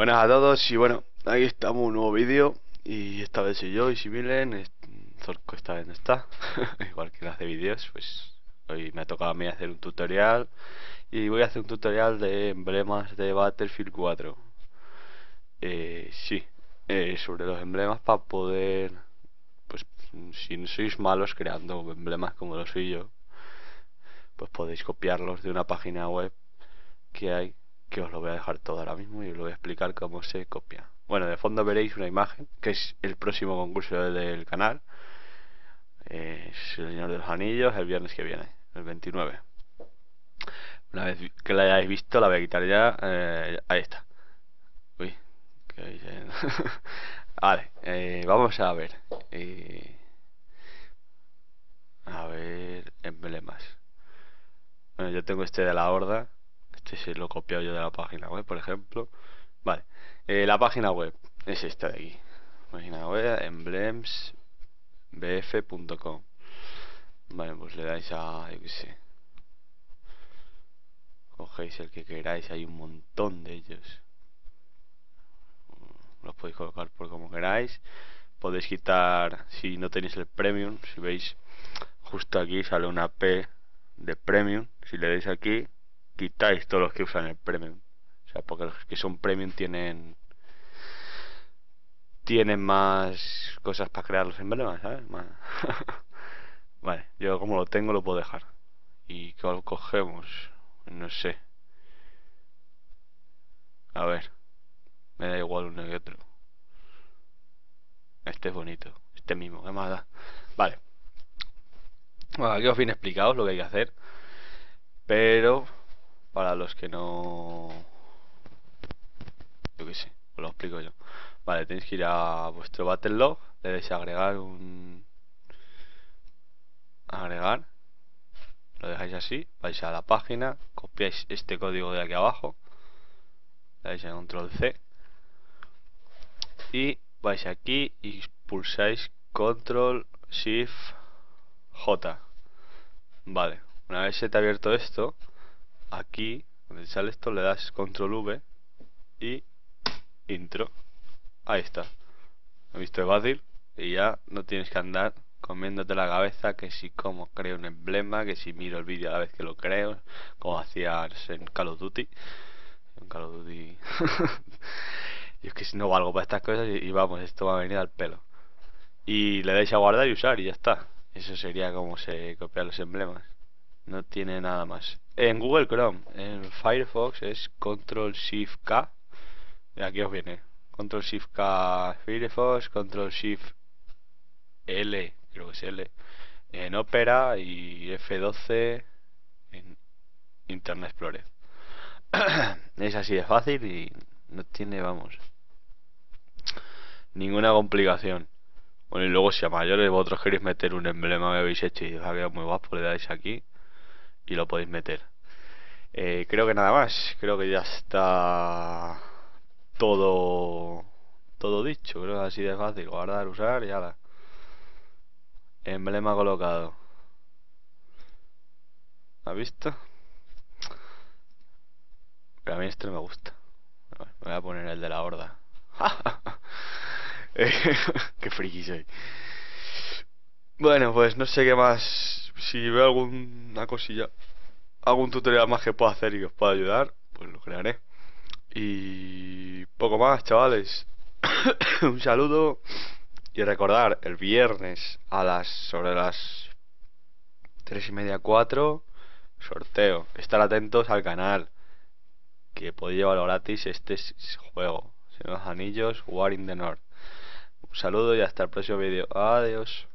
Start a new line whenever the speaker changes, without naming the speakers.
Buenas a todos y bueno, aquí estamos un nuevo vídeo. Y esta vez soy yo y si Milen, Zorco esta vez no está, igual que hace vídeos, pues hoy me ha tocado a mí hacer un tutorial. Y voy a hacer un tutorial de emblemas de Battlefield 4 eh, sí, eh, sobre los emblemas para poder, pues si no sois malos creando emblemas como lo soy yo pues podéis copiarlos de una página web que hay que os lo voy a dejar todo ahora mismo y os lo voy a explicar cómo se copia. Bueno, de fondo veréis una imagen, que es el próximo concurso del canal. es el Señor de los Anillos, el viernes que viene, el 29. Una vez que la hayáis visto, la voy a quitar ya. Eh, ahí está. Uy, que Vale, eh, vamos a ver. Eh, a ver, emblemas. Bueno, yo tengo este de la horda este se lo he copiado yo de la página web, por ejemplo. Vale, eh, la página web es esta de aquí. Página web emblemsbf.com. Vale, pues le dais a, yo qué sé. Cogéis el que queráis, hay un montón de ellos. Los podéis colocar por como queráis. Podéis quitar, si no tenéis el premium, si veis justo aquí sale una P de premium. Si le dais aquí, quitáis todos los que usan el premium. O sea, porque los que son premium tienen tienen más cosas para crear los emblemas, ¿sabes? vale, yo como lo tengo lo puedo dejar. ¿Y cuál cogemos? No sé. A ver. Me da igual uno y otro. Este es bonito. Este mismo, ¿qué más da? Vale. Bueno, aquí os viene explicado lo que hay que hacer. Pero para los que no yo sé, os lo explico yo. Vale, tenéis que ir a vuestro battle le dais a agregar un agregar lo dejáis así, vais a la página copiáis este código de aquí abajo le dais a control C y vais aquí y pulsáis control shift J. Vale, una vez se te ha abierto esto aquí, donde sale esto, le das control V y intro. Ahí está. He visto fácil y ya no tienes que andar comiéndote la cabeza que si como creo un emblema, que si miro el vídeo a la vez que lo creo, como hacías en Call of Duty. En Call of Duty. y es que si no valgo para estas cosas y, vamos, esto va a venir al pelo. Y le dais a guardar y usar y ya está. Eso sería como se copian los emblemas. No tiene nada más en Google Chrome, en Firefox es Control Shift K. Aquí os viene. Control Shift K Firefox, Control Shift L, creo que es L, en Opera y F12 en Internet Explorer. es así de fácil y no tiene, vamos, ninguna complicación. Bueno, y luego si a mayores vosotros queréis meter un emblema que habéis hecho y os ha quedado muy guapo, le dais aquí y lo podéis meter. Eh, creo que nada más, creo que ya está todo todo dicho, creo que así de fácil, guardar, usar y la Emblema colocado. ¿Has visto? A mí este me gusta. Me voy a poner el de la horda. qué friki soy. Bueno, pues no sé qué más. Si veo alguna cosilla algún tutorial más que pueda hacer y que os pueda ayudar, pues lo crearé. Y poco más, chavales. Un saludo y recordar el viernes a las sobre las tres y media cuatro sorteo. Estar atentos al canal que podéis llevarlo gratis este juego. Señor los anillos, War in the North. Un saludo y hasta el próximo vídeo. Adiós.